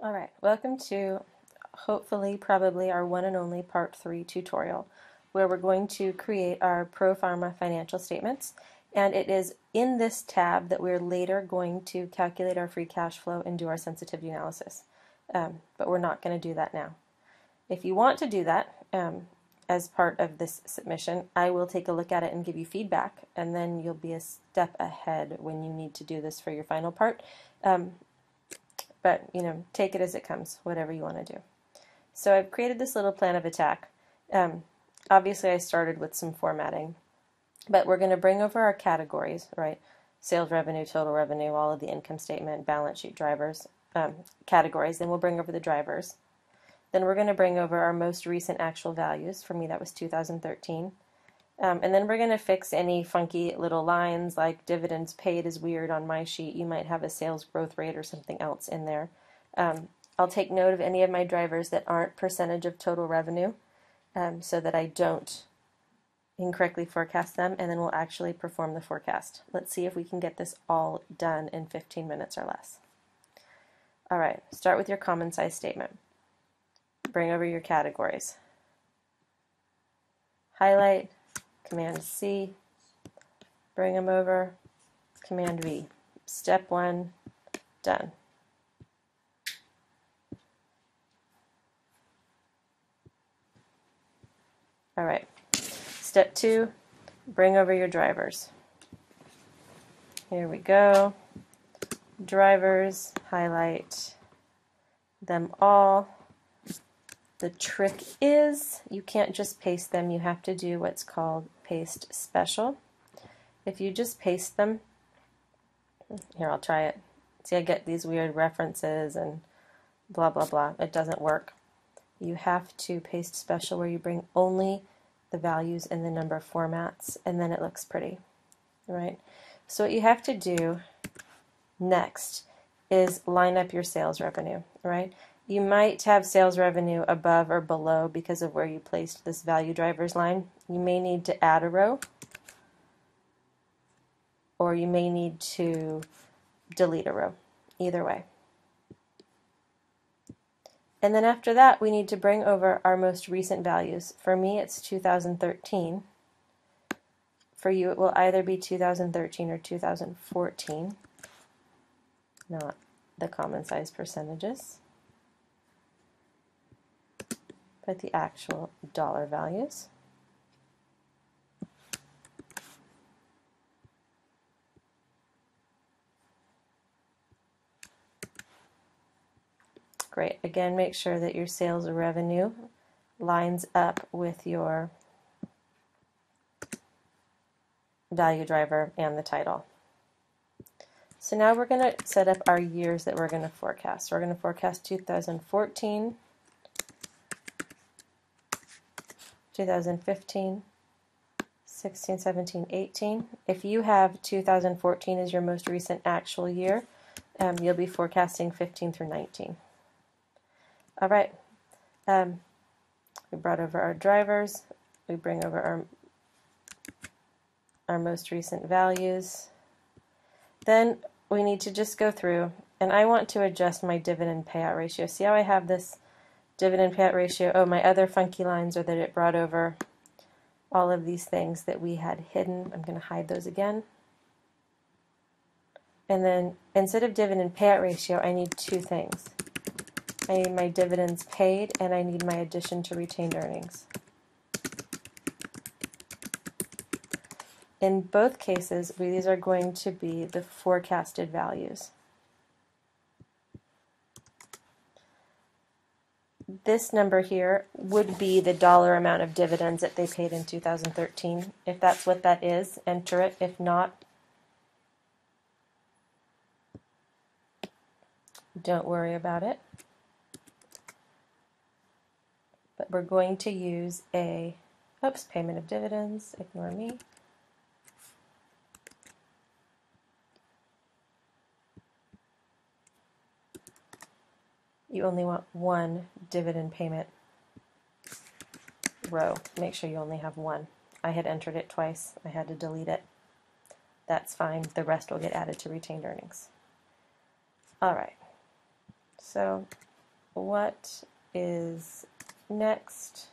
All right, welcome to hopefully, probably our one and only part three tutorial where we're going to create our Pro Forma financial statements. And it is in this tab that we're later going to calculate our free cash flow and do our sensitivity analysis. Um, but we're not going to do that now. If you want to do that um, as part of this submission, I will take a look at it and give you feedback, and then you'll be a step ahead when you need to do this for your final part. Um, but you know, take it as it comes, whatever you want to do. So I've created this little plan of attack. Um, obviously, I started with some formatting, but we're going to bring over our categories, right? Sales revenue, total revenue, all of the income statement, balance sheet drivers, um, categories. Then we'll bring over the drivers. Then we're going to bring over our most recent actual values. For me, that was 2013. Um, and then we're going to fix any funky little lines like dividends paid is weird on my sheet. You might have a sales growth rate or something else in there. Um, I'll take note of any of my drivers that aren't percentage of total revenue um, so that I don't incorrectly forecast them and then we'll actually perform the forecast. Let's see if we can get this all done in 15 minutes or less. All right, start with your common size statement. Bring over your categories. Highlight, Command C, bring them over, Command V. Step one, done. All right. Step two, bring over your drivers. Here we go. Drivers, highlight them all. The trick is you can't just paste them, you have to do what's called paste special. If you just paste them, here I'll try it. See, I get these weird references and blah blah blah. It doesn't work. You have to paste special where you bring only the values in the number formats and then it looks pretty, right? So what you have to do next is line up your sales revenue, right? You might have sales revenue above or below because of where you placed this value drivers line. You may need to add a row or you may need to delete a row. Either way. And then after that, we need to bring over our most recent values. For me, it's 2013. For you, it will either be 2013 or 2014, not the common size percentages but the actual dollar values. Great. Again, make sure that your sales revenue lines up with your value driver and the title. So now we're going to set up our years that we're going to forecast. We're going to forecast 2014 2015, 16, 17, 18. If you have 2014 as your most recent actual year, um, you'll be forecasting 15 through 19. All right. Um, we brought over our drivers. We bring over our, our most recent values. Then we need to just go through, and I want to adjust my dividend payout ratio. See how I have this dividend payout ratio. Oh, my other funky lines are that it brought over all of these things that we had hidden. I'm going to hide those again. And then instead of dividend payout ratio, I need two things. I need my dividends paid and I need my addition to retained earnings. In both cases, these are going to be the forecasted values. This number here would be the dollar amount of dividends that they paid in 2013. If that's what that is, enter it. If not, don't worry about it. But we're going to use a, oops, payment of dividends, ignore me. You only want one dividend payment row. Make sure you only have one. I had entered it twice. I had to delete it. That's fine. The rest will get added to retained earnings. All right. So what is next?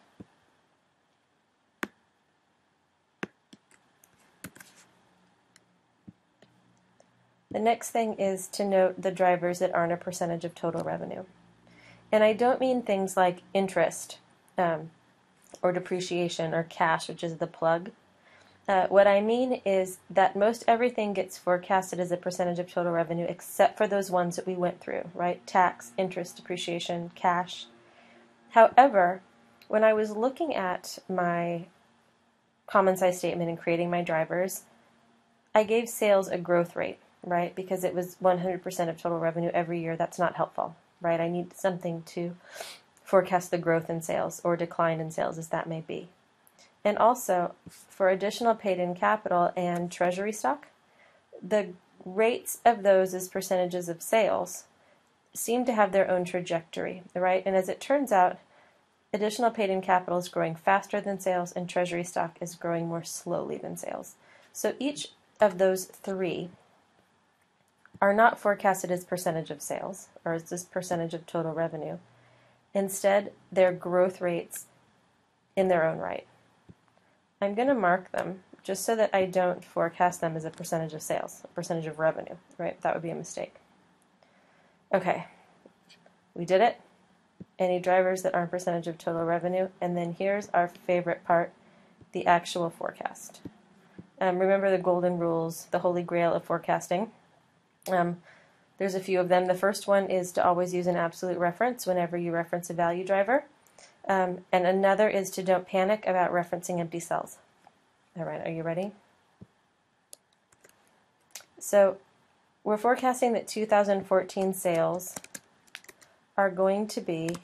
The next thing is to note the drivers that aren't a percentage of total revenue. And I don't mean things like interest um, or depreciation or cash, which is the plug. Uh, what I mean is that most everything gets forecasted as a percentage of total revenue except for those ones that we went through, right? Tax, interest, depreciation, cash. However, when I was looking at my common size statement and creating my drivers, I gave sales a growth rate right? Because it was 100% of total revenue every year. That's not helpful, right? I need something to forecast the growth in sales or decline in sales, as that may be. And also, for additional paid in capital and treasury stock, the rates of those as percentages of sales seem to have their own trajectory, right? And as it turns out, additional paid in capital is growing faster than sales, and treasury stock is growing more slowly than sales. So each of those three are not forecasted as percentage of sales or as this percentage of total revenue. Instead, they're growth rates in their own right. I'm going to mark them just so that I don't forecast them as a percentage of sales, a percentage of revenue, right? That would be a mistake. Okay, we did it. Any drivers that aren't percentage of total revenue. And then here's our favorite part, the actual forecast. Um, remember the golden rules, the holy grail of forecasting. Um, there's a few of them. The first one is to always use an absolute reference whenever you reference a value driver. Um, and another is to don't panic about referencing empty cells. All right, are you ready? So we're forecasting that 2014 sales are going to be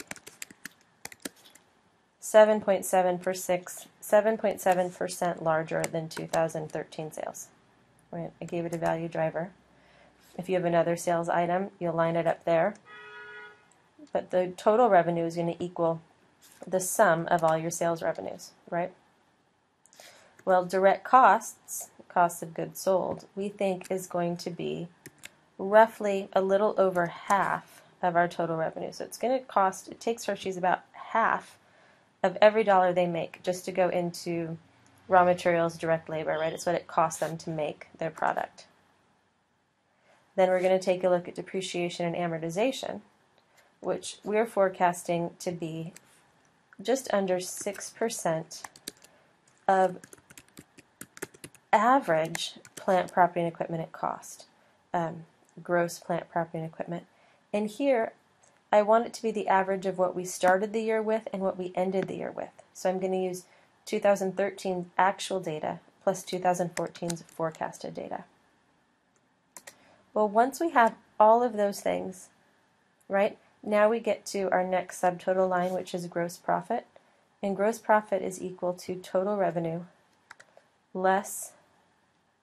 7.7 per 6, 7.7% larger than 2013 sales. Right, I gave it a value driver. If you have another sales item, you'll line it up there. But the total revenue is going to equal the sum of all your sales revenues, right? Well, direct costs, cost of goods sold, we think is going to be roughly a little over half of our total revenue. So it's going to cost, it takes Hershey's about half of every dollar they make just to go into raw materials, direct labor, right? It's what it costs them to make their product. Then we're going to take a look at depreciation and amortization, which we're forecasting to be just under 6% of average plant, property, and equipment at cost, um, gross plant, property, and equipment. And here, I want it to be the average of what we started the year with and what we ended the year with. So I'm going to use 2013 actual data plus 2014's forecasted data. Well, once we have all of those things, right, now we get to our next subtotal line, which is gross profit. And gross profit is equal to total revenue less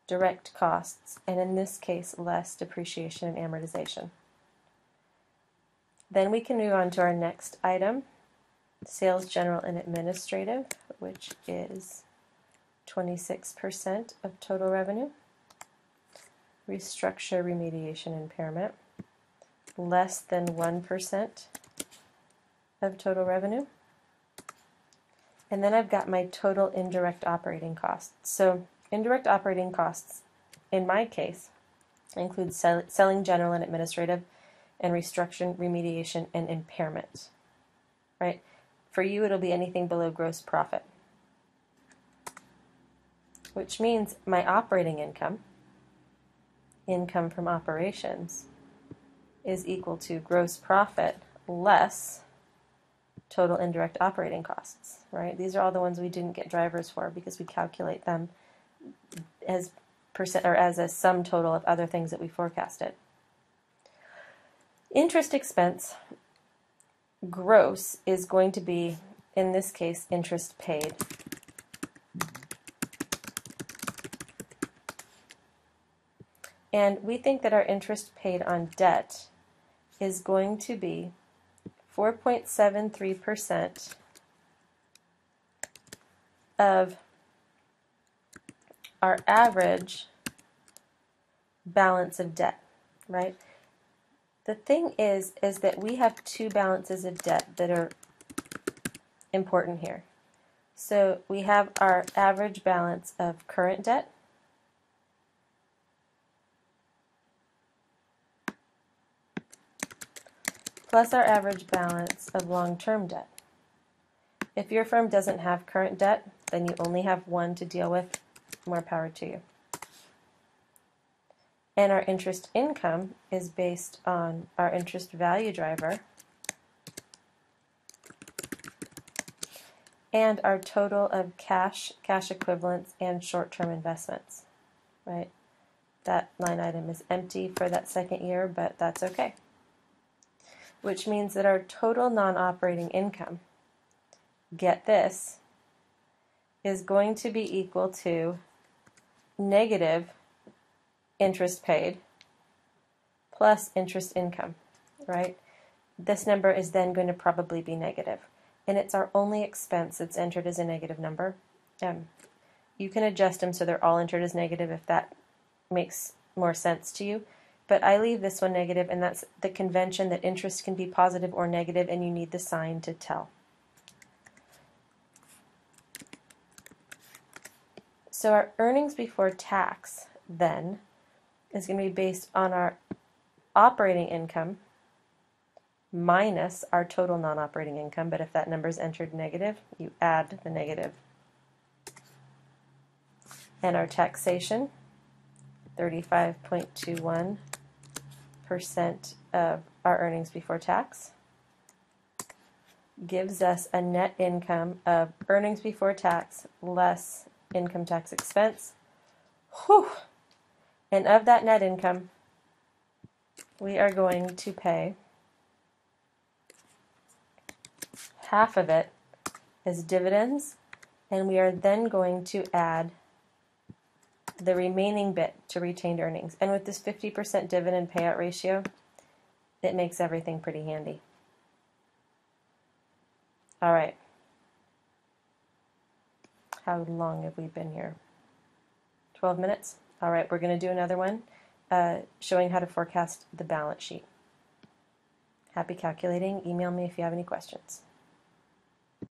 direct costs, and in this case, less depreciation and amortization. Then we can move on to our next item, sales, general, and administrative, which is 26% of total revenue restructure remediation impairment less than 1% of total revenue. And then I've got my total indirect operating costs. So indirect operating costs, in my case, include sell selling general and administrative and restructuring, remediation, and impairment. Right? For you, it'll be anything below gross profit. Which means my operating income income from operations is equal to gross profit less total indirect operating costs, right? These are all the ones we didn't get drivers for because we calculate them as percent or as a sum total of other things that we forecasted. Interest expense gross is going to be in this case interest paid And we think that our interest paid on debt is going to be 4.73% of our average balance of debt, right? The thing is, is that we have two balances of debt that are important here. So we have our average balance of current debt plus our average balance of long-term debt. If your firm doesn't have current debt, then you only have one to deal with. More power to you. And our interest income is based on our interest value driver and our total of cash, cash equivalents, and short-term investments, right? That line item is empty for that second year, but that's okay. Which means that our total non-operating income, get this, is going to be equal to negative interest paid plus interest income, right? This number is then going to probably be negative, and it's our only expense that's entered as a negative number. Um, you can adjust them so they're all entered as negative if that makes more sense to you. But I leave this one negative, and that's the convention that interest can be positive or negative, and you need the sign to tell. So our earnings before tax then is going to be based on our operating income minus our total non-operating income, but if that number is entered negative, you add the negative. And our taxation, 35.21% of our earnings before tax, gives us a net income of earnings before tax less income tax expense. Whew! And of that net income, we are going to pay half of it as dividends, and we are then going to add the remaining bit to retained earnings. And with this 50% dividend payout ratio, it makes everything pretty handy. All right. How long have we been here? 12 minutes? All right, we're going to do another one uh, showing how to forecast the balance sheet. Happy calculating. Email me if you have any questions.